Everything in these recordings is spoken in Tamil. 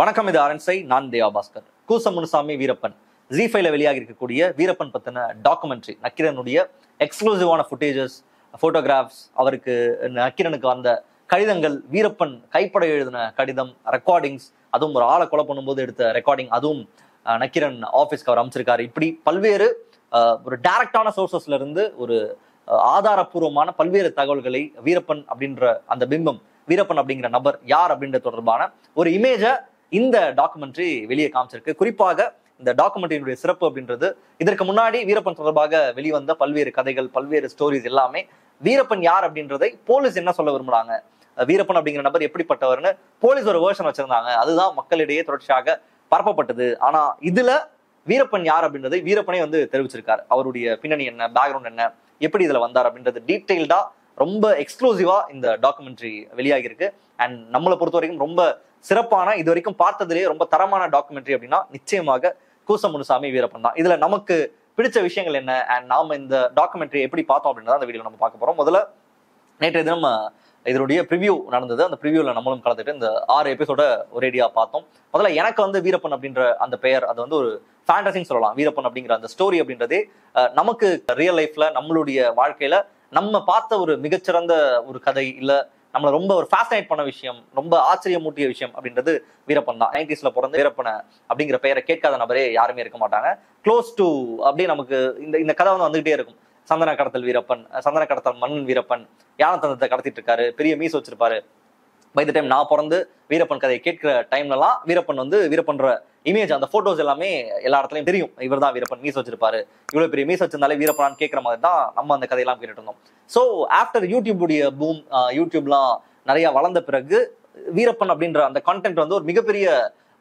வணக்கம் இது ஆரன்சை நான் தேவா பாஸ்கர். கூசமுனுசாமி வீரப்பன். ஜி ஃபைவ்ல வெளியாகி இருக்கக்கூடிய வீரப்பன் பத்தின டாக்குமெண்ட்ரி நக்கிரனுடைய எக்ஸ்க்ளூசிவான ஃபுட்டேஜஸ் ஃபோட்டோகிராஃப்ஸ் அவருக்கு நக்கிரனுக்கு வந்த கடிதங்கள் வீரப்பன் கைப்பட எழுதின கடிதம் ரெக்கார்டிங்ஸ் அதுவும் ஒரு ஆளை கொலை பண்ணும்போது எடுத்த ரெக்கார்டிங் அதுவும் நக்கிரன் ஆஃபீஸ்க்கு அவர் அமைச்சிருக்காரு இப்படி பல்வேறு ஒரு டைரக்டான சோர்சஸ்ல இருந்து ஒரு ஆதாரபூர்வமான ஆதாரப்பூர்வமான பல்வேறு தகவல்களை வீரப்பன் அப்படின்ற அந்த பிம்பம் வீரப்பன் அப்படிங்கிற நபர் யார் அப்படின்ற தொடர்பான ஒரு இமேஜை இந்த டாக்குமெண்ட்ரி வெளியே காமிச்சிருக்கு. குறிப்பாக இந்த டாக்குமெண்ட்ரியினுடைய சிறப்பு அப்படின்றது இதற்கு முன்னாடி வீரப்பன் தொடர்பாக வெளிவந்த பல்வேறு கதைகள் பல்வேறு ஸ்டோரிஸ் எல்லாமே வீரப்பன் யார் அப்படின்றதை போலீஸ் என்ன சொல்ல விரும்புறாங்க? வீரப்பன் அப்படிங்கிற நபர் எப்படிப்பட்டவர்னு போலீஸ் ஒரு வேர்ஷன் வச்சிருந்தாங்க. அதுதான் மக்களிடையே தொடர்ச்சியாக பரப்பப்பட்டது. ஆனா இதுல வீரப்பன் யார் அப்படின்றதை வீரப்பனே வந்து தெரிவிச்சிருக்காரு. அவருடைய பின்னணி என்ன பேக்ரவுண்ட் என்ன எப்படி இதுல வந்தார் அப்படின்றது டீட்டெயில்டா ரொம்ப எக்ஸ்க்ளூசிவா இந்த டாக்குமெண்ட்ரி வெளியாகிருக்கு அண்ட் நம்மளை பொறுத்த வரைக்கும் ரொம்ப சிறப்பான இது வரைக்கும் பார்த்ததுலேயே ரொம்ப தரமான டாக்குமெண்ட்ரி அப்படின்னா நிச்சயமாக கூசமுனுசாமி வீரப்பன் தான். இதுல நமக்கு பிடிச்ச விஷயங்கள் என்ன? அண்ட் நாம இந்த டாக்குமெண்ட்ரி எப்படி பார்த்தோம் அப்படின்றத அந்த வீடியோ நம்ம பார்க்க போறோம். முதல்ல நேற்றைய தினம் இதனுடைய ப்ரிவியூ நடந்தது. அந்த ப்ரிவ்யூல நம்மளும் கலந்துட்டு இந்த ஆறு எபிசோட ஒரேடியா பார்த்தோம். முதல்ல எனக்கு வந்து வீரப்பன் அப்படின்ற அந்த பெயர் அது வந்து ஒரு ஃபேண்டசின்னு சொல்லலாம். வீரப்பன் அப்படிங்கிற அந்த ஸ்டோரி அப்படின்றதே நமக்கு ரியல் லைஃப்ல நம்மளுடைய வாழ்க்கையில நம்ம பார்த்த ஒரு மிகச்சிறந்த ஒரு கதை இல்லை நம்மளை ரொம்ப ஒரு ஃபேசினேட் பண்ண விஷயம் ரொம்ப ஆச்சரியமூட்டிய விஷயம் அப்படின்றது வீரப்பன் தான். நைன்டிஸ்ல பிறந்த வீரப்பனை அப்படிங்கிற பெயரை கேட்காத நபரே யாருமே இருக்க மாட்டாங்க. க்ளோஸ் டு அப்படியே நமக்கு இந்த இந்த கதை வந்து வந்துகிட்டே இருக்கும். சந்தன கடத்தல் வீரப்பன் சந்தன கடத்தல் மன்னன் வீரப்பன் யான தந்தத்தை கடத்திட்டு இருக்காரு பெரிய மீஸ் வச்சிருப்பாரு. பை த டைம் நான் பிறந்து வீரப்பன் கதையை கேட்கிற டைம்லலாம் வீரப்பன் வந்து வீரப்பன்ற இமேஜ் அந்த போட்டோஸ் எல்லாமே எல்லா இடத்துலையும் தெரியும். இவர் தான் வீரப்பன் மீஸ் வச்சிருப்பாரு. இவ்வளவு பெரிய மீஸ் வச்சிருந்தாலே வீரப்பனான்னு கேட்குற மாதிரி தான் நம்ம அந்த கதையெல்லாம் கேட்டுட்டு இருந்தோம். ஸோ ஆஃப்டர் யூடியூபுடைய பூம் யூடியூப்லாம் நிறைய வளர்ந்த பிறகு வீரப்பன் அப்படின்ற அந்த கண்டென்ட் வந்து ஒரு மிகப்பெரிய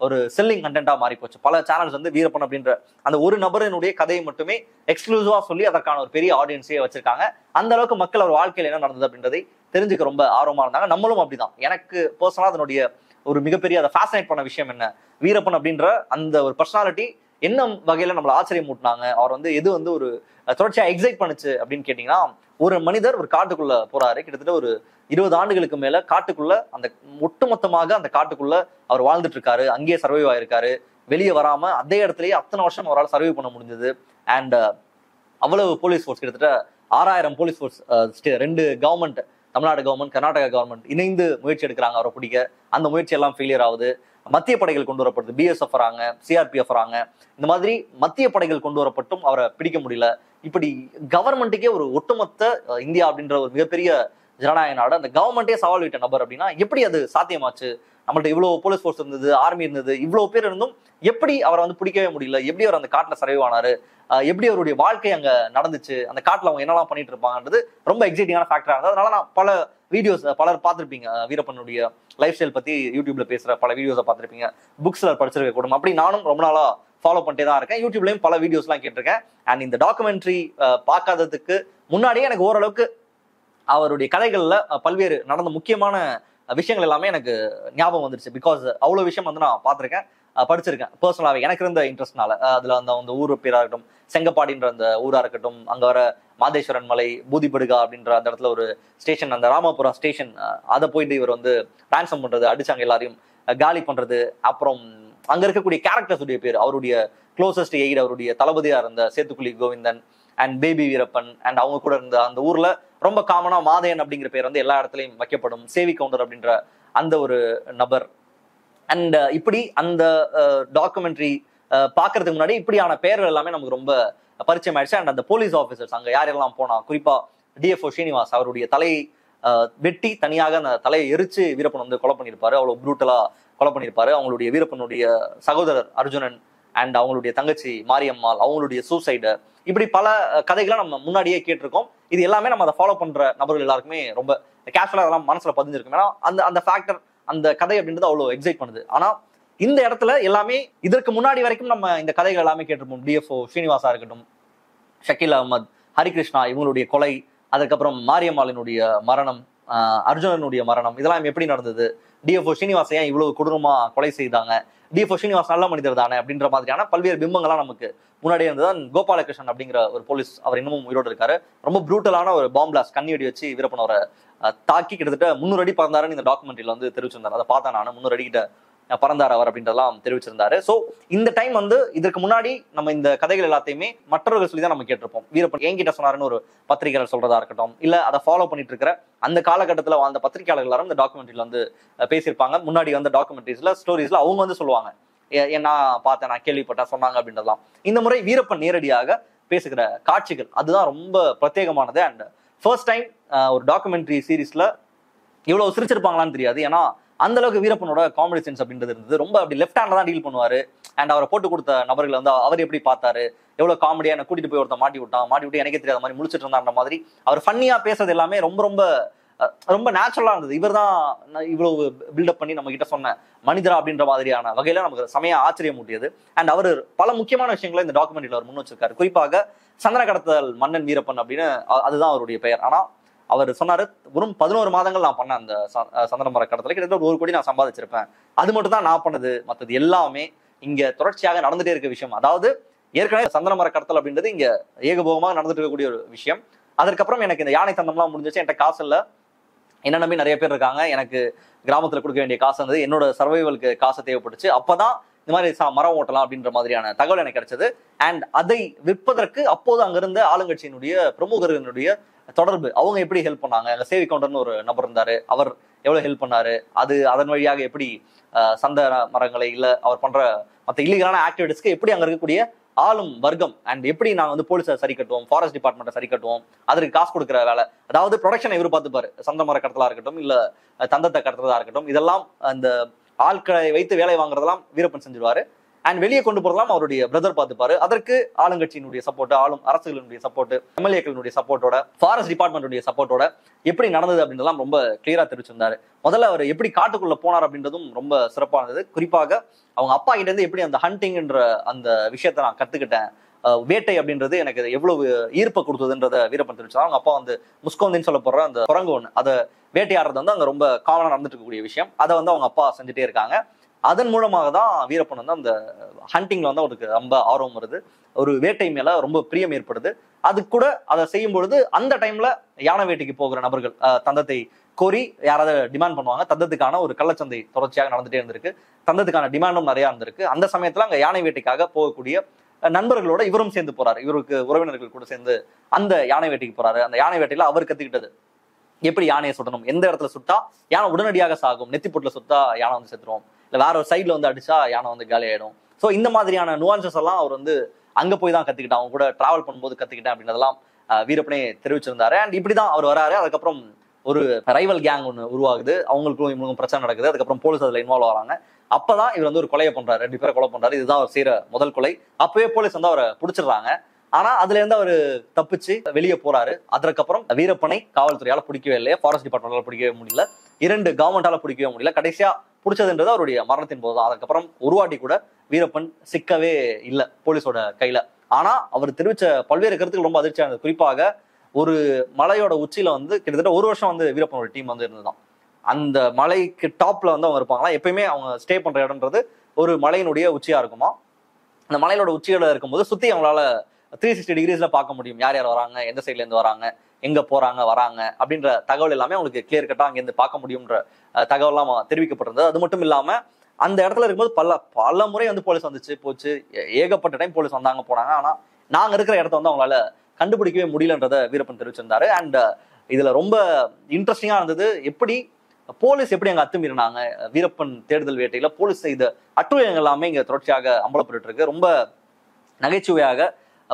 ஒரு செல்லிங் கண்டென்ட்டா மாறி போச்சு பல சேனல்ஸ் வந்து வீரப்பன் அப்படின்ற அந்த ஒரு நபரினுடைய கதையை மட்டுமே எக்ஸ்க்ளூசிவா சொல்லி அதற்கான ஒரு பெரிய ஆடியன்ஸே வச்சிருக்காங்க. அந்த அளவுக்கு மக்கள் அவர் வாழ்க்கையில் என்ன நடந்தது அப்படின்றதை தெரிஞ்சுக்க ரொம்ப ஆர்வமா இருந்தாங்க. நம்மளும் அப்படிதான். எனக்கு பர்சனலா அதனுடைய ஒரு மிகப்பெரிய அதை ஃபேசினேட் பண்ண விஷயம் என்ன? வீரப்பன் அப்படின்ற அந்த ஒரு பர்சனாலிட்டி என்ன வகையில நம்மள ஆச்சரியம் ஊட்டினாங்க அவர் வந்து எது வந்து ஒரு அஹ், தொடர்ச்சியா எக்ஸைட் பண்ணுச்சு அப்படின்னு கேட்டீங்கன்னா ஒரு மனிதர் ஒரு காட்டுக்குள்ள போறாரு. கிட்டத்தட்ட ஒரு இருபது ஆண்டுகளுக்கு மேல காட்டுக்குள்ள அந்த ஒட்டுமொத்தமாக அந்த காட்டுக்குள்ள அவர் வாழ்ந்துட்டு இருக்காரு அங்கேயே சர்வைவ் ஆயிருக்காரு. வெளியே வராம அதே இடத்துலயே அத்தனை வருஷம் அவரால் சர்வை பண்ண முடிஞ்சது. அண்ட் அவ்வளவு போலீஸ் ஃபோர்ஸ் கிட்டத்தட்ட ஆறாயிரம் போலீஸ் ஃபோர்ஸ் ரெண்டு government Tamil Nadu government Karnataka government இணைந்து முயற்சி எடுக்கிறாங்க. அவரை பிடிக்க அந்த முயற்சி எல்லாம் ஃபெயிலியர் ஆகுது. மத்திய படைகள் கொண்டு வரப்படுது. பிஎஸ்எஃப் வராங்க சிஆர்பிஎஃப் வராங்க. இந்த மாதிரி மத்திய படைகள் கொண்டு வரப்பட்டும் அவரை பிடிக்க முடியல. இப்படி கவர்மெண்ட்டுக்கே ஒரு ஒட்டுமொத்த இந்தியா அப்படின்ற ஒரு மிகப்பெரிய ஜனநாயக நாடு. அந்த கவர்மெண்ட்டே சவால் விட்ட நபர் அப்படின்னா எப்படி அது சாத்தியமாச்சு? நம்மள்ட்ட இவ்வளவு போலீஸ் ஃபோர்ஸ் இருந்தது ஆர்மி இருந்தது இவ்வளவு பேர் இருந்தும் எப்படி அவரை வந்து பிடிக்கவே முடியல? எப்படி அவர் அந்த காட்டுல சர்வைவ் ஆனாரு? எப்படி அவருடைய வாழ்க்கை அங்க நடந்துச்சு? அந்த காட்டுல அவங்க என்னெல்லாம் பண்ணிட்டு இருப்பாங்கன்றது ரொம்ப எக்ஸைட்டிங்கான ஃபேக்டரா இருந்தது. அதனால நான் பல வீடியோஸ் பலர் பார்த்திருப்பீங்க. வீரப்பனுடைய லைஃப் ஸ்டைல் பத்தி யூடியூப்ல பேசுற பல வீடியோஸை பார்த்திருப்பீங்க. புக்ஸ்ல படிச்சிருக்க கூடும். அப்படி நானும் ரொம்ப நாளா ஃபாலோ பண்ணிட்டே தான் இருக்கேன். யூடியூப்லேயும் பல வீடியோஸ்லாம் கேட்டிருக்கேன். அண்ட் இந்த டாக்குமெண்ட்ரி பார்க்காததுக்கு முன்னாடியே எனக்கு ஓரளவுக்கு அவருடைய கதைகளில் பல்வேறு நடந்த முக்கியமான விஷயங்கள் எல்லாமே எனக்கு ஞாபகம் வந்துருச்சு. பிகாஸ் அவ்வளோ விஷயம் வந்து நான் பார்த்துருக்கேன் படிச்சிருக்கேன். பர்சனலாகவே எனக்கு இருந்த இன்ட்ரெஸ்ட்னால அதில் அந்த அந்த ஊர் பேராக இருக்கட்டும் செங்கப்பாடின்ற அந்த ஊராக இருக்கட்டும் அங்கே வர மாதேஸ்வரன் மலை பூதிபடுகா அப்படின்ற அந்த இடத்துல ஒரு ஸ்டேஷன் அந்த ராமபுரம் ஸ்டேஷன் அதை போயிட்டு இவர் வந்து டான்சம் பண்ணுறது அடிச்சாங்க எல்லாரையும் காலி பண்ணுறது அப்புறம் அங்கே இருக்கக்கூடிய கேரக்டர்ஸுடைய பேர் அவருடைய க்ளோசஸ்ட் எய்ட் அவருடைய தளபதியாக இருந்த Sethukuzhi Govindan and baby Veerappan and அவங்க கூட இருந்த அந்த ஊர்ல ரொம்ப காமனா மாதையன் அப்படிங்கிற பேர் வந்து எல்லா இடத்துலையும் வைக்கப்படும். சேவி கவுண்டர் அப்படின்ற அந்த ஒரு நபர். அண்ட் இப்படி அந்த டாக்குமெண்ட்ரி பார்க்கறதுக்கு முன்னாடி இப்படியான பெயர்கள் எல்லாமே நமக்கு ரொம்ப பரிச்சயம் ஆயிடுச்சு. அண்ட் அந்த போலீஸ் ஆஃபீஸர்ஸ் அங்க யாரெல்லாம் போனா குறிப்பா டிஎஃப்ஓ ஸ்ரீனிவாஸ் அவருடைய தலையை வெட்டி தனியாக அந்த தலையை எரிச்சு வீரப்பன் வந்து கொலை பண்ணியிருப்பாரு. அவ்வளவு ப்ரூட்டலா கொலை பண்ணியிருப்பாரு. அவங்களுடைய வீரப்பனுடைய சகோதரர் அர்ஜுனன் அண்ட் அவங்களுடைய தங்கச்சி மாரியம்மாள் அவங்களுடைய சூசைடு இப்படி பல கதைகளை நம்ம முன்னாடியே கேட்டிருக்கோம். இது எல்லாமே நம்ம அதை ஃபாலோ பண்ற நபர்கள் எல்லாருக்குமே ரொம்ப கேஷுவலாக அதெல்லாம் மனசுல பதிஞ்சிருக்கும். ஏன்னா அந்த அந்த ஃபேக்டர் அந்த கதை அப்படின்றது அவ்வளோ எக்ஸைட் பண்ணுது. ஆனால் இந்த இடத்துல எல்லாமே இதற்கு முன்னாடி வரைக்கும் நம்ம இந்த கதைகள் எல்லாமே கேட்டிருப்போம். டிஎஃப்ஓ ஸ்ரீனிவாசா இருக்கட்டும் ஷக்கீல் அகமது ஹரிகிருஷ்ணா இவங்களுடைய கொலை அதுக்கப்புறம் மாரியம்மாளினுடைய மரணம் அர்ஜுனனுடைய மரணம் இதெல்லாம் எப்படி நடந்தது? டிஎஃப்ஓ ஸ்ரீனிவாச ஏன் இவ்வளவு கொடூரமா கொலை செய்தாங்க? டிஎஃப்ஓ ஸ்ரீனிவாஸ் நல்ல மனிதர் தானே அப்படின்ற மாதிரியான பல்வேறு பிம்பங்கள்லாம் நமக்கு முன்னாடியே இருந்ததான் கோபாலகிருஷ்ணன் அப்படிங்கிற ஒரு போலீஸ் அவர் இன்னமும் உயிரோடு இருக்காரு. ரொம்ப ப்ரூட்டலான ஒரு பாம்பிளாஸ் கண்ணியடி கண்ணி வெடி வச்சு வீரப்பன் அவரை தாக்கி கிட்டத்தட்ட முந்நூறு அடி பறந்தாருன்னு இந்த டாக்குமெண்ட்ரியில் வந்து தெரிவிச்சிருந்தாரு. அதை பார்த்தேன் நான் முன்னூறு அடி கிட்ட பறந்தார் அவர் அப்படின்றதெல்லாம் தெரிவிச்சிருந்தாரு. ஸோ இந்த டைம் வந்து இதற்கு முன்னாடி நம்ம இந்த கதைகள் எல்லாத்தையுமே மற்றவர்கள் சொல்லி தான் நம்ம கேட்டிருப்போம். வீரப்பன் என்கிட்ட சொன்னாருன்னு ஒரு பத்திரிகையாளர் சொல்றதா இருக்கட்டும் இல்ல அதை ஃபாலோ பண்ணிட்டு இருக்கிற அந்த காலகட்டத்தில் வாழ்ந்த பத்திரிகையாளர்கள் எல்லாரும் இந்த டாக்குமெண்ட்ரியில வந்து பேசியிருப்பாங்க. முன்னாடி வந்த டாக்குமெண்ட்ரிஸ்ல ஸ்டோரிஸ்ல அவங்க வந்து சொல்லுவாங்க. "ஏ- ஏ, நான் பார்த்தேன் நான் கேள்விப்பட்டேன் சொன்னாங்க அப்படின்றதெல்லாம். இந்த முறை வீரப்பன் நேரடியாக பேசுகிற காட்சிகள் அதுதான் ரொம்ப பிரத்யேகமானது. அண்ட் ஃபர்ஸ்ட் டைம் ஒரு டாக்குமெண்ட்ரி சீரீஸ்ல இவ்வளவு சிரிச்சிருப்பாங்களான்னு தெரியாது. ஏன்னா அந்த அளவுக்கு வீரப்பனோட காமெடி சென்ஸ் அப்படின்றது இருந்தது. ரொம்ப அப்படி லெஃப்ட் ஹேண்ட்ல தான் டீல் பண்ணுவாரு. அண்ட் அவரை போட்டு கொடுத்த நபர்களை வந்து அவர் எப்படி பார்த்தாரு? எவ்வளவு காமெடியா என்ன கூட்டிட்டு போய் ஒருத்தன் மாட்டி விட்டான்? மாட்டி விட்டு எனக்கே தெரியாத மாதிரி முடிச்சிட்டு இருந்தான்ற மாதிரி அவர் ஃபன்னியா பேசுறது எல்லாமே ரொம்ப ரொம்ப ரொம்ப நேச்சுரலா இருந்தது. இவர் தான் இவ்வளவு பில்டப் பண்ணி நம்ம கிட்ட சொன்ன மனிதரா அப்படின்ற மாதிரியான வகையில நமக்கு செமையா ஆச்சரியம் ஊட்டியது. அண்ட் அவர் பல முக்கியமான விஷயங்களை இந்த டாக்குமெண்ட்ல அவர் முன் வச்சிருக்காரு. குறிப்பாக சந்தன கடத்தல் மன்னன் வீரப்பன் அப்படின்னு அதுதான் அவருடைய பெயர். ஆனா அவர் சொன்னாரு வெறும் பதினோரு மாதங்கள் நான் பண்ண அந்த ச- அஹ் சந்தன மர கிட்டத்தட்ட ஒரு கோடி நான் சம்பாதிச்சிருப்பேன். அது மட்டும் தான் நான் பண்ணது. மற்றது எல்லாமே இங்க தொடர்ச்சியாக நடந்துட்டே இருக்க விஷயம். அதாவது ஏற்கனவே சந்தன மர கடத்தல் அப்படின்றது இங்க ஏகபோகமாக நடந்துட்டு இருக்கக்கூடிய ஒரு விஷயம். அதற்கப்புறம் எனக்கு இந்த யானை தந்தம்லாம் முடிஞ்சிச்சு. என்கிட்ட காசு இல்லை. என்ன நம்பி நிறைய பேர் இருக்காங்க. எனக்கு கிராமத்தில் கொடுக்க வேண்டிய காசு இருந்தது. என்னோட சர்வைவலுக்கு காசு தேவைப்பட்டுச்சு. அப்போதான் இந்த மாதிரி மரம் ஓட்டலாம் அப்படின்ற மாதிரியான தகவல் எனக்கு கிடைச்சது. அண்ட் அதை விற்பதற்கு அப்போது அங்கிருந்த ஆளுங்கட்சியினுடைய பிரமுகர்களுடைய தொடர்பு. அவங்க எப்படி ஹெல்ப் பண்ணாங்க? அங்க சேவி கவுண்டர்னு ஒரு நபர் இருந்தாரு. அவர் எவ்வளவு ஹெல்ப் பண்ணாரு? அது அதன் வழியாக எப்படி சந்த மரங்களை இல்ல அவர் பண்ற மற்ற இல்லீகலான ஆக்டிவிட்டிஸ்க்கு எப்படி அங்க இருக்கக்கூடிய ஆளும் வர்க்கம் அண்ட் எப்படி நாங்க வந்து போலீஸை சரி கட்டுவோம் ஃபாரஸ்ட் டிபார்ட்மெண்ட்டை சரி கட்டுவோம் அதற்கு காசு கொடுக்குற வேலை. அதாவது ப்ரொடக்ஷனை இவர் பார்த்துப்பாரு சந்த மர கடத்தலா இருக்கட்டும் இல்ல தந்தத்தை கடத்துறதா இருக்கட்டும் இதெல்லாம் அந்த ஆட்களை வைத்து வேலை வாங்குறதெல்லாம் வீரப்பன் செஞ்சிருவாரு. அண்ட் வெளியே கொண்டு போறலாம் அவருடைய பிரதர் பார்த்துப்பாரு. அதற்கு ஆளுங்கட்சியினுடைய சப்போர்ட் ஆளும் அரசுகளினுடைய சப்போர்ட் எம்எல்ஏக்களினுடைய சப்போர்ட்டோட ஃபாரஸ்ட் டிபார்ட்மெண்ட்டுடைய சப்போர்ட்டோட எப்படி நடந்தது அப்படின்றதெல்லாம் ரொம்ப கிளியரா தெரிவிச்சிருந்தாரு. முதல்ல அவர் எப்படி காட்டுக்குள்ள போனார் அப்படின்றதும் ரொம்ப சிறப்பானது குறிப்பாக அவங்க அப்பா கிட்ட இருந்து எப்படி அந்த ஹண்டிங்ன்ற அந்த விஷயத்தை நான் கத்துக்கிட்டேன் வேட்டை அப்படின்றது எனக்கு எவ்வளவு ஈர்ப்பை கொடுத்ததுன்றத வீரப்பன் தெரிவிச்சா அவங்க அப்பா வந்து முஸ்கோந்தின்னு சொல்ல போற அந்த குரங்கு ஒன்று அதை வேட்டையாடுறது வந்து அங்கே ரொம்ப காமனாக நடந்துட்டு இருக்கக்கூடிய விஷயம். அதை வந்து அவங்க அப்பா செஞ்சுட்டே இருக்காங்க. அதன் மூலமாக தான் வீரப்பன் வந்து அந்த ஹண்டிங்ல வந்து அவருக்கு ரொம்ப ஆர்வம் வருது. ஒரு வேட்டை மேல ரொம்ப பிரியம் ஏற்படுது. அது கூட அதை செய்யும் பொழுது அந்த டைம்ல யானை வேட்டைக்கு போகிற நபர்கள் அஹ், தந்தத்தை கோரி யாராவது டிமாண்ட் பண்ணுவாங்க. தந்தத்துக்கான ஒரு கள்ளச்சந்தை தொடர்ச்சியாக நடந்துட்டே இருந்திருக்கு. தந்தத்துக்கான டிமாண்டும் நிறைய இருந்திருக்கு. அந்த சமயத்துல அங்க யானை வேட்டைக்காக போகக்கூடிய நண்பர்களோட இவரும் சேர்ந்து போறாரு. இவருக்கு உறவினர்கள் கூட சேர்ந்து அந்த யானை வேட்டைக்கு போறாரு. அந்த யானை வேட்டையில அவர் கத்துக்கிட்டது. எப்படி யானையை சுடணும்? எந்த இடத்துல சுட்டா? யானை உடனடியாக சாகும். நெத்திப்பொட்டில் சுட்டா யானை வந்து செத்துரும். இல்லை வேற ஒரு சைடில் வந்து அடிச்சா யானை வந்து காலி ஆகிடும் ஸோ இந்த மாதிரியான நுவான்சஸ் எல்லாம் அவர் வந்து அங்கே போய் தான் கற்றுக்கிட்டேன் அவங்க கூட ட்ராவல் பண்ணும்போது கற்றுக்கிட்டேன் அப்படின்றதெல்லாம் வீரப்பனே தெரிவிச்சிருந்தாரு. அண்ட் இப்படி தான் அவர் வராரு. அதுக்கப்புறம் ஒரு ரைவல் கேங் ஒன்று உருவாகுது. அவங்களுக்கும் இவங்களுக்கும் பிரச்சனை நடக்குது. அதுக்கப்புறம் போலீஸ் அதில் இன்வால்வ் ஆகிறாங்க அப்பதான் இவர் வந்து ஒரு கொலையை பண்றாரு. ரெண்டு பேரை கொலை பண்றாரு. இதுதான் அவர் செய்யற முதல் கொலை. அப்பவே போலீஸ் வந்து அவரை பிடிச்சிடுறாங்க. ஆனா அதுல இருந்து அவர் தப்பிச்சு வெளியே போறாரு. அதற்கப்புறம் வீரப்பனை காவல்துறையால பிடிக்கவே இல்லையா. ஃபாரஸ்ட் டிபார்ட்மெண்டால பிடிக்கவே முடியல. இரண்டு கவர்மெண்டால பிடிக்கவே முடியல. கடைசியா பிடிச்சதுன்றது அவருடைய மரணத்தின் போது தான். அதுக்கப்புறம் ஒரு வாட்டி கூட வீரப்பன் சிக்கவே இல்லை போலீஸோட கையில. ஆனா அவர் தெரிவிச்ச பல்வேறு கருத்துக்கள் ரொம்ப அதிர்ச்சியாக இருந்தது. குறிப்பாக ஒரு மலையோட உச்சியில வந்து கிட்டத்தட்ட ஒரு வருஷம் வந்து வீரப்பனோட டீம் வந்து இருந்ததுதான். அந்த மலைக்கு டாப்ல வந்து அவங்க இருப்பாங்களா? எப்பயுமே அவங்க ஸ்டே பண்ற இடம்ன்றது ஒரு மலையினுடைய உச்சியா இருக்குமா? அந்த மலையோட உச்சியில இருக்கும்போது சுத்தி அவங்களால த்ரீ சிக்ஸ்டி டிகிரிஸ்ல பார்க்க முடியும். யார் யார் வராங்க? எந்த சைட்ல இருந்து வராங்க? எங்க போறாங்க? வராங்க? அப்படின்ற தகவல் எல்லாமே அவங்களுக்கு கிளியர் கட்டா அங்கேருந்து பார்க்க முடியும்ன்ற அஹ், தகவல்லாம் தெரிவிக்கப்பட்டிருந்தது. அது மட்டும் இல்லாம அந்த இடத்துல இருக்கும்போது பல பல முறை வந்து போலீஸ் வந்துச்சு போச்சு. ஏகப்பட்ட டைம் போலீஸ் வந்தாங்க போனாங்க. ஆனா நாங்க இருக்கிற இடத்த வந்து அவங்களால கண்டுபிடிக்கவே முடியலன்றத வீரப்பன் தெரிவிச்சிருந்தாரு. அண்ட் இதுல ரொம்ப இன்ட்ரெஸ்டிங்கா இருந்தது. எப்படி போலீஸ் எப்படி அங்க அத்துமீறினாங்க? வீரப்பன் தேடுதல் வேட்டையில போலீஸ் செய்த அட்டுழியங்கள் எல்லாமே இங்க தொடர்ச்சியாக அம்பலப்பட்டு இருக்கு. ரொம்ப நகைச்சுவையாக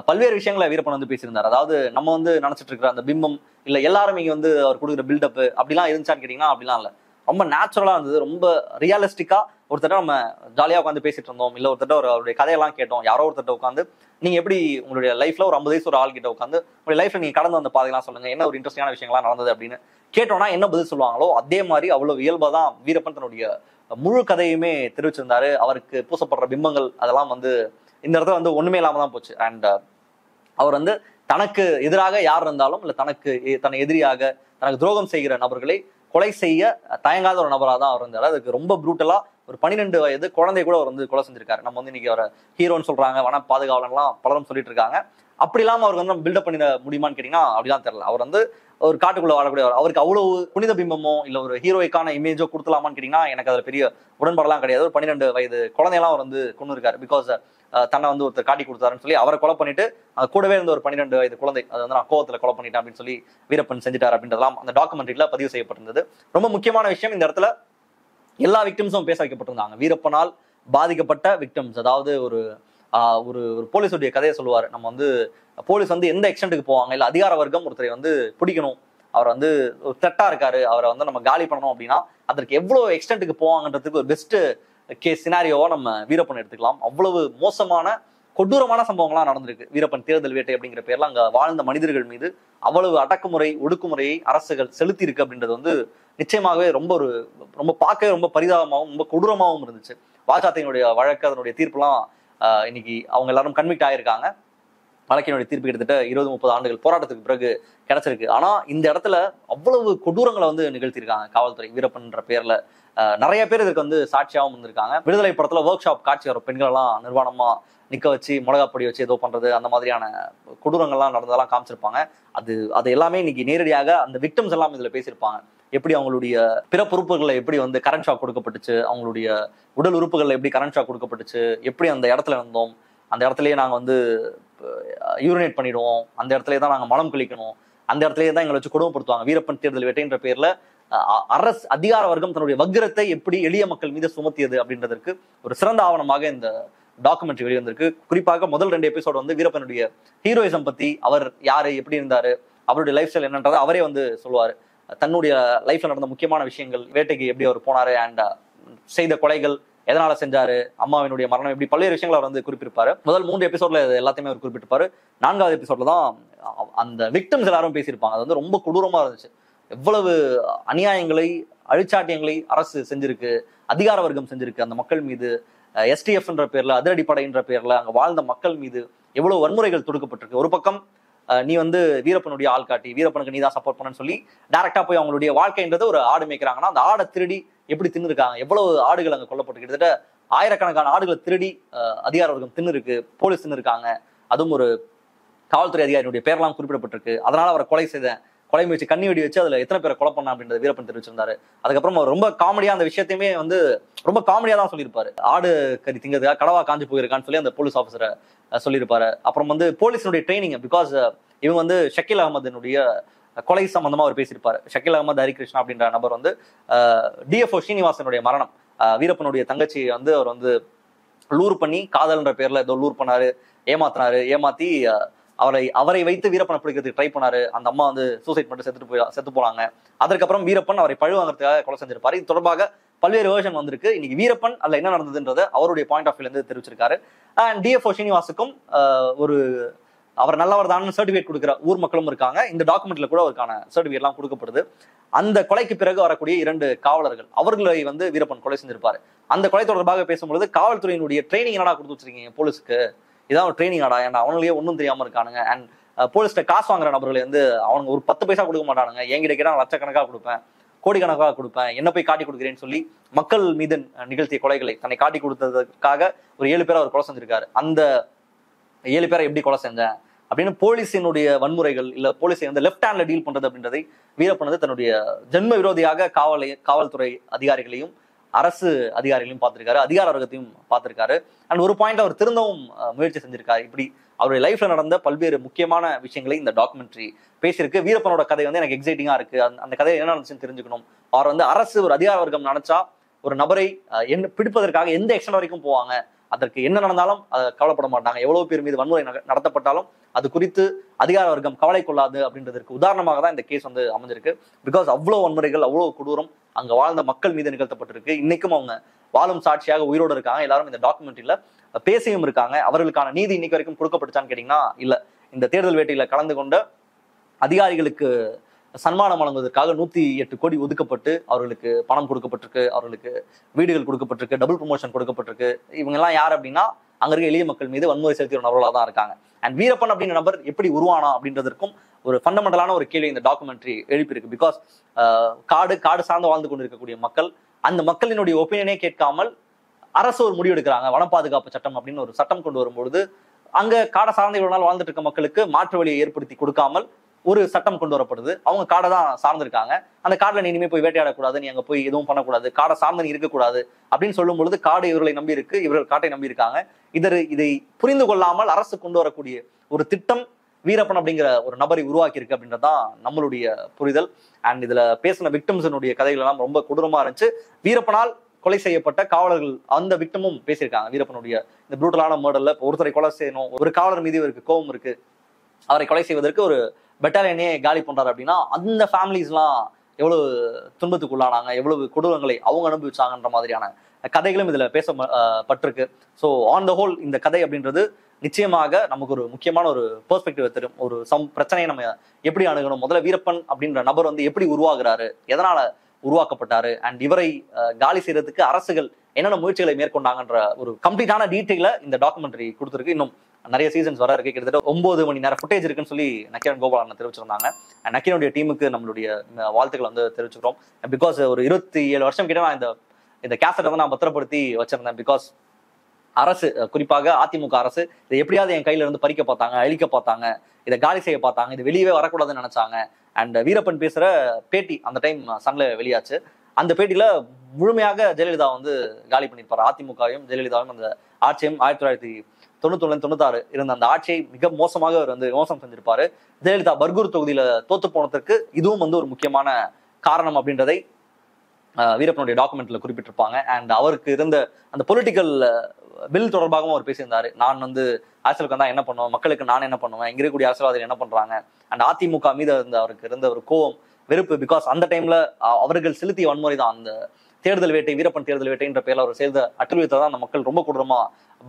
பல்வேறு விஷயங்களை வீரப்பன் வந்து பேசியிருந்தார். அதாவது நம்ம வந்து நினைச்சிட்டு இருக்கிற அந்த பிம்பம் இல்ல எல்லாரும் இங்க வந்து அவர் கொடுக்குற பில்டப் அப்படிலாம் இருந்துச்சான்னு கேட்டீங்கன்னா அப்படிலாம் இல்ல. ரொம்ப நேச்சுரலா இருந்தது. ரொம்ப ரியலிஸ்டிக்காக ஒருத்தட்ட நம்ம ஜாலியா உட்காந்து பேசிட்டு இருந்தோம். இல்ல ஒருத்தட்ட ஒரு அவருடைய கதையெல்லாம் கேட்டோம். யாரோ ஒருத்தட்ட உட்காந்து நீங்க எப்படி உங்களுடைய லைஃப்ல ஒரு ஐம்பது வயசு ஒரு ஆள் கிட்ட உட்காந்து உங்களுடைய லைஃப்ல நீங்க கடந்து வந்த பாதையெல்லாம் சொல்லுங்க. என்ன ஒரு இன்ட்ரெஸ்டிங்கான விஷயங்கள்லாம் நடந்தது அப்படின்னு கேட்டோம்னா என்ன பதில் சொல்லுவாங்களோ அதே மாதிரி அவ்வளவு இயல்பாக தான் வீரப்பன் தன்னுடைய முழு கதையுமே தெரிவிச்சிருந்தாரு. அவருக்கு பூசப்படுற பிம்பங்கள் அதெல்லாம் வந்து இந்த இடத்துல வந்து ஒண்ணுமே இல்லாம தான் போச்சு. அண்ட் uh, அவர் வந்து தனக்கு எதிராக யார் இருந்தாலும் இல்ல தனக்கு தன்னை எதிரியாக தனக்கு துரோகம் செய்கிற நபர்களை கொலை செய்ய தயங்காத ஒரு நபராக தான் அவர் இருந்தார். அதுக்கு ரொம்ப ப்ரூட்டலா ஒரு பன்னிரெண்டு வயது குழந்தை கூட அவர் வந்து கொலை செஞ்சிருக்காரு. நம்ம வந்து இன்னைக்கு அவரை ஹீரோன்னு சொல்றாங்க வன பாதுகாவலன்லாம் பலரும் சொல்லிட்டு இருக்காங்க. அப்படி இல்லாம அவர் வந்து நம்ம பில்டப் பண்ணிட முடியுமான்னு கேட்டீங்கன்னா அப்படிலாம் தெரியல. அவர் வந்து ஒரு காட்டுக்குள்ள வாழக்கூடிய அவருக்கு அவ்வளவு புனித பிம்பமோ இல்ல ஒரு ஹீரோய்க்கான இமேஜோ கொடுக்கலாமான்னு கேட்டீங்கன்னா எனக்கு அதுல பெரிய உடன்பாடெல்லாம் கிடையாது. ஒரு பன்னிரெண்டு வயது குழந்தையெல்லாம் அவர் வந்து கொண்டு இருக்காரு பிகாஸ் தன்னை வந்து ஒருத்தர் காட்டி கொடுத்தாருன்னு சொல்லி அவரை கொலை பண்ணிட்டு அது கூடவே இருந்த ஒரு பன்னிரெண்டு வயது குழந்தை அது வந்து நான் கோவத்துல கொலை பண்ணிட்டேன் அப்படின்னு சொல்லி வீரப்பன் செஞ்சுட்டார் அப்படின்றதெல்லாம் அந்த டாக்குமெண்ட்ரியில பதிவு செய்யப்பட்டிருந்தது. ரொம்ப முக்கியமான விஷயம் இந்த இடத்துல எல்லா விக்டிம்ஸும் பேச வைக்கப்பட்டிருந்தாங்க. வீரப்பனால் பாதிக்கப்பட்ட விக்டிம்ஸ் அதாவது ஒரு ஒரு ஒரு போலீஸுடைய கதையை சொல்லுவார். நம்ம வந்து போலீஸ் வந்து எந்த எக்ஸ்டென்ட்டுக்கு போவாங்க? இல்லை அதிகார வர்க்கம் ஒருத்தரை வந்து பிடிக்கணும். அவர் வந்து ஒரு த்ரெட்டாக இருக்காரு. அவரை வந்து நம்ம காலி பண்ணணும் அப்படின்னா அதற்கு எவ்வளோ எக்ஸ்டென்ட்டுக்கு போவாங்கன்றதுக்கு ஒரு பெஸ்ட்டு கேஸ் சினாரியோவாக நம்ம வீரப்பன் எடுத்துக்கலாம். அவ்வளவு மோசமான கொடூரமான சம்பவங்கள்லாம் நடந்திருக்கு. வீரப்பன் தேர்தல் வேட்டை அப்படிங்கிற பேர்ல அங்க வாழ்ந்த மனிதர்கள் மீது அவ்வளவு அடக்குமுறை ஒடுக்குமுறையை அரசுகள் செலுத்தி இருக்கு அப்படின்றது வந்து நிச்சயமாகவே ரொம்ப ஒரு ரொம்ப பார்க்கவே ரொம்ப பரிதாபமாகவும் ரொம்ப கொடூரமாகவும் இருந்துச்சு. வாஜாத்தையினுடைய வழக்கு அதனுடைய தீர்ப்புலாம் இன்னைக்கு அவங்க எல்லாரும் கன்விக்ட் ஆயிருக்காங்க. வழக்கினுடைய தீர்ப்பு கிட்டத்தட்ட இருபது முப்பது ஆண்டுகள் போராட்டத்துக்கு பிறகு கிடைச்சிருக்கு. ஆனா இந்த இடத்துல அவ்வளவு கொடூரங்களை வந்து நிகழ்த்தியிருக்காங்க காவல்துறை. வீரப்பன்ற பேர்ல நிறைய பேர் இதுக்கு வந்து சாட்சியாகவும் இருந்திருக்காங்க. விடுதலை படத்துல ஒர்க் ஷாப் காட்சி வரும். பெண்கள் எல்லாம் நிர்வாணமா நிக்க வச்சு மிளகா பொடி வச்சு ஏதோ பண்றது அந்த மாதிரியான கொடூரங்கள்லாம் நடந்ததெல்லாம் காமிச்சிருப்பாங்க. அது அது எல்லாமே இன்னைக்கு நேரடியாக அந்த விக்டம்ஸ் எல்லாம் இதுல பேசியிருப்பாங்க. எப்படி அவங்களுடைய பிற பொறுப்புகளை எப்படி வந்து கரண்ட் ஷாக் கொடுக்கப்பட்டுச்சு அவங்களுடைய உடல் உறுப்புகள்ல எப்படி கரண்ட் ஷாக் கொடுக்கப்பட்டுச்சு எப்படி அந்த இடத்துல இருந்தோம் அந்த இடத்துலயே நாங்க வந்து யூரினேட் பண்ணிடுவோம் அந்த இடத்துலயே தான் நாங்க மலம் கழிக்கணும் அந்த இடத்துலயே தான் எங்களை வச்சு கொடுமைப்படுத்துவாங்க. வீரப்பன் தேர்தல் வேட்டைன்ற பேர்ல அரசு அதிகார வர்க்கம் தன்னுடைய வக்கிரத்தை எப்படி எளிய மக்கள் மீது சுமத்தியது அப்படின்றதற்கு ஒரு சிறந்த ஆவணமாக இந்த டாக்குமெண்ட்ரி வெளிவந்திருக்கு. குறிப்பாக முதல் ரெண்டு எபிசோடு வந்து வீரப்பனுடைய ஹீரோயிசம் பத்தி அவர் யாரு எப்படி இருந்தாரு அவருடைய லைஃப் ஸ்டைல் என்னன்றதை அவரே வந்து சொல்லுவாரு. தன்னுடைய லைஃப்ல நடந்த முக்கியமான விஷயங்கள் வேட்டைக்கு எப்படி அவர் போனாரு அண்ட் uh, செய்த கொலைகள் எதனால செஞ்சாரு அம்மாவினுடைய மரணம் இப்படி பல்வேறு விஷயங்களை அவர் வந்து குறிப்பிட்டிருப்பாரு. முதல் மூன்று எபிசோட்ல எல்லாத்தையுமே அவர் குறிப்பிட்டிருப்பாரு. நான்காவது எபிசோட்ல தான் அந்த விக்டிம்ஸ் எல்லாரும் பேசியிருப்பாங்க. அது வந்து ரொம்ப கொடூரமா இருந்துச்சு. எவ்வளவு அநியாயங்களை அழிச்சாட்டியங்களை அரசு செஞ்சிருக்கு அதிகார வர்க்கம் செஞ்சிருக்கு அந்த மக்கள் மீது எஸ்டிஎஃப்ன்ற பேர்ல அதிரடிப்படைன்ற பேர்ல அங்க வாழ்ந்த மக்கள் மீது எவ்வளவு வன்முறைகள் தொடுக்கப்பட்டிருக்கு. ஒரு பக்கம் நீ வந்து வீரப்பனுடைய ஆள் காட்டி வீரப்பனுக்கு நீ தான் சப்போர்ட் பண்ணன்னு சொல்லி டேரக்டா போய் அவங்களுடைய வாழ்க்கைன்றத ஒரு ஆடு மேய்க்கிறாங்கன்னா அந்த ஆடை திருடி எப்படி தின்னுருக்காங்க? எவ்வளவு ஆடுகள் அங்க கொல்லப்பட்டு கிட்டத்தட்ட ஆயிரக்கணக்கான ஆடுகளை திருடி அதிகார வர்க்கம் தின்னு இருக்கு போலீஸ் தின்னு இருக்காங்க அதுவும் ஒரு காவல்துறை அதிகாரியுடைய பேரெல்லாம் குறிப்பிடப்பட்டிருக்கு. அதனால அவரை கொலை செய்தேன். கொலை முயற்சி கண்ணி வெடி வச்சு அதுல எத்தனை பேரை கொலை பண்ண அப்படின்றத வீரப்பன் தெரிவிச்சிருந்தாரு. அதுக்கப்புறம் ரொம்ப காமெடியா அந்த விஷயத்தையுமே வந்து ரொம்ப காமெடியா தான் சொல்லியிருப்பாரு. ஆடு கறி திங்கிறதுக்காக கடவா காஞ்சு போயிருக்கான்னு சொல்லி அந்த போலீஸ் ஆஃபீஸரை சொல்லியிருப்பாரு. அப்புறம் வந்து போலீஸினுடைய ட்ரைனிங் பிகாஸ் இவங்க வந்து ஷக்கீல் அகமதினுடைய கொலை சம்பந்தமா அவர் பேசியிருப்பாரு. ஷக்கீல் அகமது ஹரிகிருஷ்ணா அப்படின்ற நபர் வந்து டிஎஃப்ஓ ஸ்ரீனிவாசனுடைய மரணம். வீரப்பனுடைய தங்கச்சி வந்து அவர் வந்து லூர் பண்ணி காதல்ன்ற பேர்ல ஏதோ லூர் பண்ணாரு ஏமாத்தினாரு ஏமாத்தி அவரை அவரை வைத்து வீரப்பனை பிடிக்கிறதுக்கு ட்ரை பண்ணாரு. அந்த அம்மா வந்து சூசைட் பண்ணிட்டு செத்துட்டு போய் செத்து போனாங்க. அதற்கப்புறம் வீரப்பன் அவரை பழி வாங்குறதுக்காக கொலை செஞ்சிருப்பாரு. இது தொடர்பாக பல்வேறு வேர்ஷன் வந்திருக்கு. இன்னைக்கு வீரப்பன் அதுல என்ன நடந்ததுன்றத அவருடைய பாயிண்ட் ஆஃப் வியூல இருந்து தெரிவிச்சிருக்காரு. அண்ட் டிஎஃப்ஓ ஸ்ரீனிவாசுக்கும் ஒரு அவர் நல்லவர் தான் சர்டிஃபிகேட் கொடுக்குற ஊர் மக்களும் இருக்காங்க. இந்த டாக்குமெண்ட்ல கூட அவருக்கான சர்டிஃபிகேட் எல்லாம் கொடுக்கப்படுது. அந்த கொலைக்கு பிறகு வரக்கூடிய இரண்டு காவலர்கள் அவர்களை வந்து வீரப்பன் கொலை செஞ்சிருப்பாரு. அந்த கொலை தொடர்பாக பேசும்பொழுது காவல்துறையினுடைய ட்ரைனிங் என்னடா கொடுத்து வச்சிருக்கீங்க போலீஸுக்கு? இதான் ஒரு ட்ரைனிங் ஆடா. ஏன்னா அவங்களே ஒன்றும் தெரியாமல் இருக்கானுங்க. அண்ட் போலீஸ்கிட்ட காசு வாங்குற நபர்களை வந்து அவனுங்க ஒரு பத்து பைசா கொடுக்க மாட்டானுங்க. என்கிட்ட கேட்டால் நான் லட்சக்கணக்காக கொடுப்பேன். கோடிக்கணக்காக கொடுப்பேன். என்ன போய் காட்டி கொடுக்குறேன்னு சொல்லி மக்கள் மீது நிகழ்த்திய கொலைகளை தன்னை காட்டி கொடுத்ததுக்காக ஒரு ஏழு பேரை அவர் கொலை செஞ்சிருக்காரு. அந்த ஏழு பேரை எப்படி கொலை செஞ்சேன்? அப்படின்னு போலீஸினுடைய வன்முறைகள் இல்ல போலீஸை வந்து லெஃப்ட் ஹேண்ட்ல டீல் பண்றது அப்படின்றதை வீரப்பனது தன்னுடைய ஜென்ம விரோதியாக காவலை காவல்துறை அதிகாரிகளையும் அரசு அதிகாரிகளையும் பார்த்துருக்காரு அதிகார வர்க்கத்தையும் பார்த்துருக்காரு. அண்ட் ஒரு பாயிண்ட் அவர் திருந்தவும் முயற்சி செஞ்சிருக்காரு. இப்படி அவருடைய லைஃப்ல நடந்த பல்வேறு முக்கியமான விஷயங்களை இந்த டாக்குமெண்ட்ரி பேசியிருக்கு. வீரப்பனோட கதை வந்து எனக்கு எக்ஸைட்டிங்கா இருக்கு. அந்த- கதை என்ன நடந்துச்சுன்னு தெரிஞ்சுக்கணும். அவர் வந்து அரசு ஒரு அதிகார வர்க்கம் நினைச்சா ஒரு நபரை என்ன பிடிப்பதற்காக எந்த எக்ஸ்டன் வரைக்கும் போவாங்க? அதற்கு என்ன நடந்தாலும் அதை கவலைப்பட மாட்டாங்க. எவ்வளவு பேர் மீது வன்முறை நடத்தப்பட்டாலும் அது குறித்து அதிகார வர்க்கம் கவலை கொள்ளாது அப்படின்றதற்கு உதாரணமாக தான் இந்த கேஸ் வந்து அமைஞ்சிருக்கு. பிகாஸ் அவ்வளவு வன்முறைகள் அவ்வளவு கொடூரம் அங்க வாழ்ந்த மக்கள் மீது நிகழ்த்தப்பட்டிருக்கு. இன்னைக்கும் அவங்க வாழும் சாட்சியாக உயிரோடு இருக்காங்க. எல்லாரும் இந்த டாக்குமெண்ட்ரியில பேசியும் இருக்காங்க. அவர்களுக்கான நீதி இன்னைக்கு வரைக்கும் கொடுக்கப்பட்டுச்சான்னு கேட்டீங்கன்னா இல்ல. இந்த தேர்தல் வேட்டையில கலந்து கொண்ட அதிகாரிகளுக்கு சன்மானம் வழங்குவதற்காக நூத்தி எட்டு கோடி ஒதுக்கப்பட்டு அவர்களுக்கு பணம் கொடுக்கப்பட்டிருக்கு அவர்களுக்கு வீடுகள் கொடுக்கப்பட்டிருக்கு டபுள் ப்ரொமோஷன் கொடுக்கப்பட்டிருக்கு. இவங்க எல்லாம் யார் அப்படின்னா அங்க இருக்க எளிய மக்கள் மீது வன்முறை செலுத்திய நபர்களாக தான் இருக்காங்க. அண்ட் வீரப்பன் அப்படின்ற நபர் எப்படி உருவானா அப்படின்றதற்கும் ஒரு ஃபண்டமெண்டலான ஒரு கேள்வி இந்த டாக்குமெண்ட்ரி எழுப்பியிருக்கு. பிகாஸ் காடு காடு சார்ந்து வாழ்ந்து கொண்டிருக்கக்கூடிய மக்கள் அந்த மக்களினுடைய ஒப்பீனியனே கேட்காமல் அரசு ஒரு முடிவு எடுக்கிறாங்க. வன பாதுகாப்பு சட்டம் அப்படின்னு ஒரு சட்டம் கொண்டு வரும்பொழுது அங்க காடை சார்ந்த இவ்வளவு நாள் வாழ்ந்துட்டு இருக்க மக்களுக்கு மாற்று வழியை ஏற்படுத்தி கொடுக்காமல் ஒரு சட்டம் கொண்டு வரப்படுது. அவங்க காடை தான் சார்ந்திருக்காங்க. அந்த காடில் நீ இனிமேல் போய் வேட்டையாடக்கூடாது நீ அங்கே போய் எதுவும் பண்ணக்கூடாது காடை சார்ந்து நீ இருக்கக்கூடாது அப்படின்னு சொல்லும் பொழுது காடு இவர்களை நம்பி இருக்கு இவர்கள் காட்டை நம்பி இருக்காங்க. இதர் இதை புரிந்து கொள்ளாமல் அரசு கொண்டு வரக்கூடிய ஒரு திட்டம் வீரப்பன் அப்படிங்கிற ஒரு நபரை உருவாக்கி இருக்கு அப்படின்றதுதான் நம்மளுடைய புரிதல். அண்ட் இதுல பேசின விக்டம்ஸனுடைய கதைகள் எல்லாம் ரொம்ப கொடூரமா இருந்துச்சு. வீரப்பனால் கொலை செய்யப்பட்ட காவலர்கள் அந்த விக்டமும் பேசியிருக்காங்க. வீரப்பனுடைய இந்த ப்ரூட்டலான மர்டர்ல ஒருத்தரை கொலை செய்யணும் ஒரு காவலர் மீது இவருக்கு கோபம் இருக்கு. அவரை கொலை செய்வதற்கு ஒரு பெட்டாலியனே காலி பண்றாரு அப்படின்னா அந்த ஃபேமிலிஸ்லாம் எவ்வளவு துன்பத்துக்குள்ளானாங்க எவ்வளவு கொடூரங்களை அவங்க அனுபவிச்சாங்கன்ற மாதிரியான கதைகளும் இதுல பேச பட்டிருக்கு. ஸோ ஆன் த ஹோல் இந்த கதை அப்படின்றது நிச்சயமாக நமக்கு ஒரு முக்கியமான ஒரு பெர்ஸ்பெக்டிவ் தரும். ஒரு சம் பிரச்சனையை நம்ம எப்படி அணுகணும்? முதல்ல வீரப்பன் அப்படின்ற நபர் வந்து எப்படி உருவாகுறாரு? எதனால உருவாக்கப்பட்டாரு? அண்ட் இவரை காலி செய்யறதுக்கு அரசுகள் என்னென்ன முயற்சிகளை மேற்கொண்டாங்கன்ற ஒரு கம்ப்ளீட்டான டீட்டெயில இந்த டாக்குமெண்ட்ரி கொடுத்துருக்கு. இன்னும் நிறைய சீசன்ஸ் வர இருக்கு. கிட்டத்தட்ட ஒன்பது மணி நேரம் ஃபுட்டேஜ் இருக்குன்னு சொல்லி நக்கீரன் கோபாலன் தெரிவிச்சிருந்தாங்க. And நக்கீரனுடைய டீமுக்கு நம்மளுடைய வாழ்த்துக்களை வந்து தெரிவிச்சுக்கிறோம். பிகாஸ் ஒரு இருபத்தி ஏழு வருஷம் கிட்ட நான் இந்த இந்த கேசட்டை வந்து நான் பத்திரப்படுத்தி வச்சிருந்தேன். பிகாஸ் அரசு குறிப்பாக அதிமுக அரசு இதை எப்படியாவது என் கையில இருந்து பறிக்க பார்த்தாங்க அழிக்க பார்த்தாங்க இதை காலி செய்ய பார்த்தாங்க இது வெளியவே வரக்கூடாதுன்னு நினைச்சாங்க. அண்ட் வீரப்பன் பேசுற பேட்டி அந்த டைம் சன்ல வெளியாச்சு. அந்த பேட்டியில முழுமையாக ஜெயலலிதா வந்து காலி பண்ணியிருப்பாரு. அதிமுகவையும் ஜெயலலிதாவையும் அந்த ஆட்சியும் ஆயிரத்தி தொள்ளாயிரத்தி தொண்ணூத்தொன்னு தொண்ணூத்தாறு இருந்த அந்த ஆட்சியை மிக மோசமாக அவர் வந்து மோசம் செஞ்சிருப்பாரு. ஜெயலலிதா பர்கூர் தொகுதியில தோத்து போனதற்கு இதுவும் வந்து ஒரு முக்கியமான காரணம் அப்படின்றதை வீரப்பனுடைய டாக்குமெண்ட்ல குறிப்பிட்டிருப்பாங்க. அண்ட் அவருக்கு இருந்த அந்த பொலிட்டிக்கல் பில் தொடர்பாகவும் அவர் பேசியிருந்தாரு. நான் வந்து அரசியலுக்கு வந்தா என்ன பண்ணுவேன்? மக்களுக்கு நான் என்ன பண்ணுவேன்? இங்க இருக்கக்கூடிய அரசியல்வாதிகள் என்ன பண்றாங்க? அண்ட் அதிமுக மீது இருந்த அவருக்கு இருந்த ஒரு கோவம் வெறுப்பு பிகாஸ் அந்த டைம்ல அவர்கள் செலுத்திய வன்முறை தான் அந்த தேர்தல் வேட்டை வீரப்பன் தேர்தல் வேட்டைன்ற பேர்ல அவர் செய்த அட்டுழியத்தை தான் அந்த மக்கள் ரொம்ப கொடூரமா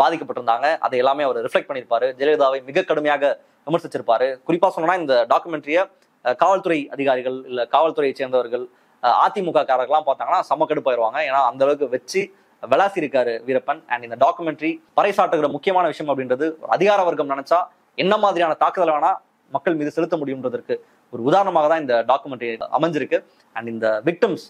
பாதிக்கப்பட்டிருந்தாங்க. அதை எல்லாமே அவர் ரிஃப்ளெக்ட் பண்ணியிருப்பாரு. ஜெயலலிதாவை மிக கடுமையாக விமர்சிச்சிருப்பாரு. குறிப்பா சொன்னோம்னா இந்த டாக்குமெண்ட்ரியை காவல்துறை அதிகாரிகள் இல்ல காவல்துறையை சேர்ந்தவர்கள் அதிமுக காரர்கள்லாம் பார்த்தாங்கன்னா செம்ம கடுப்பாயிருவாங்க. ஏன்னா அந்த அளவுக்கு வச்சு விளாசி இருக்காரு வீரப்பன். அண்ட் இந்த டாக்குமெண்ட்ரி பறைசாட்டுகிற முக்கியமான விஷயம் அப்படின்றது அதிகார வர்க்கம் நினைச்சா என்ன மாதிரியான தாக்குதல் வேணா மக்கள் மீது செலுத்த முடியுன்றதற்கு ஒரு உதாரணமாக தான் இந்த டாக்குமெண்ட்ரி அமைஞ்சிருக்கு. அண்ட் இந்த விக்டம்ஸ்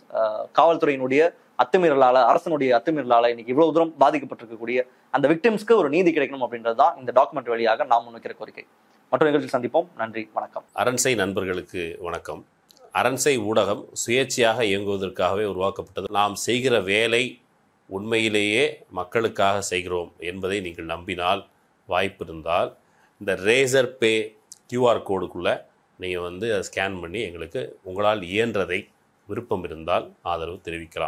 காவல்துறையினுடைய அத்துமீறலால அரசனுடைய அத்துமீறலால இன்னைக்கு இவ்வளவு தூரம் பாதிக்கப்பட்டிருக்கக்கூடிய அந்த விக்டிம்ஸ்க்கு ஒரு நீதி கிடைக்கணும் அப்படின்றது தான் இந்த டாக்குமெண்ட் வழியாக நாம் முன்வைக்கிற கோரிக்கை. மற்றொரு நிகழ்ச்சியில் சந்திப்போம். நன்றி வணக்கம். அரண்சை நண்பர்களுக்கு வணக்கம். அரண்சை ஊடகம் சுயேட்சையாக இயங்குவதற்காகவே உருவாக்கப்பட்டது. நாம் செய்கிற வேலை உண்மையிலேயே மக்களுக்காக செய்கிறோம் என்பதை நீங்கள் நம்பினால் வாய்ப்பு இருந்தால் இந்த ரேசர் பே கியூஆர் கோடுக்குள்ளே நீங்கள் வந்து அதை ஸ்கேன் பண்ணி எங்களுக்கு உங்களால் இயன்றதை விருப்பம் இருந்தால் ஆதரவு தெரிவிக்கலாம்.